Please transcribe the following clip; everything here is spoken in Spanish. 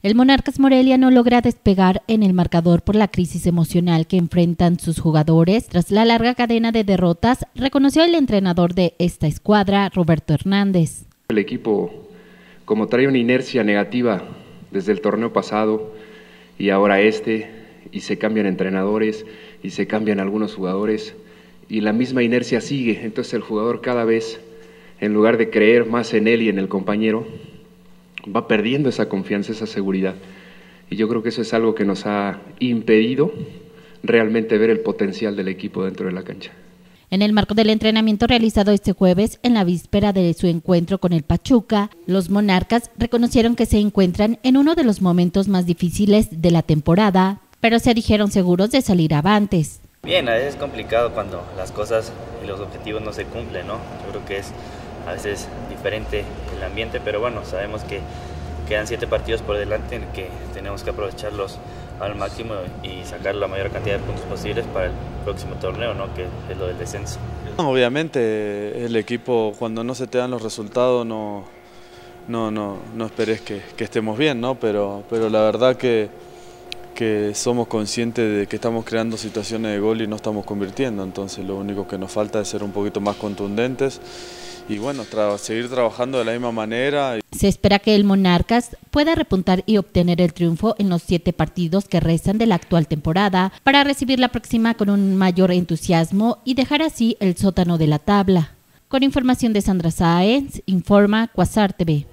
El Monarcas Morelia no logra despegar en el marcador por la crisis emocional que enfrentan sus jugadores tras la larga cadena de derrotas, reconoció el entrenador de esta escuadra, Roberto Hernández. El equipo, como trae una inercia negativa desde el torneo pasado y ahora este, y se cambian entrenadores y se cambian algunos jugadores, y la misma inercia sigue, entonces el jugador cada vez, en lugar de creer más en él y en el compañero, va perdiendo esa confianza, esa seguridad. Y yo creo que eso es algo que nos ha impedido realmente ver el potencial del equipo dentro de la cancha. En el marco del entrenamiento realizado este jueves, en la víspera de su encuentro con el Pachuca, los monarcas reconocieron que se encuentran en uno de los momentos más difíciles de la temporada, pero se dijeron seguros de salir avantes. Bien, a veces es complicado cuando las cosas y los objetivos no se cumplen, ¿no? Yo creo que es a veces diferente el ambiente, pero bueno, sabemos que quedan siete partidos por delante en que tenemos que aprovecharlos al máximo y sacar la mayor cantidad de puntos posibles para el próximo torneo, ¿no? que es lo del descenso. Obviamente el equipo cuando no se te dan los resultados no, no, no, no esperes que, que, estemos bien, ¿no? pero, pero la verdad que, que somos conscientes de que estamos creando situaciones de gol y no estamos convirtiendo, entonces lo único que nos falta es ser un poquito más contundentes y bueno, seguir trabajando de la misma manera. Se espera que el Monarcas pueda repuntar y obtener el triunfo en los siete partidos que restan de la actual temporada para recibir la próxima con un mayor entusiasmo y dejar así el sótano de la tabla. Con información de Sandra Sáenz, informa Cuasar TV.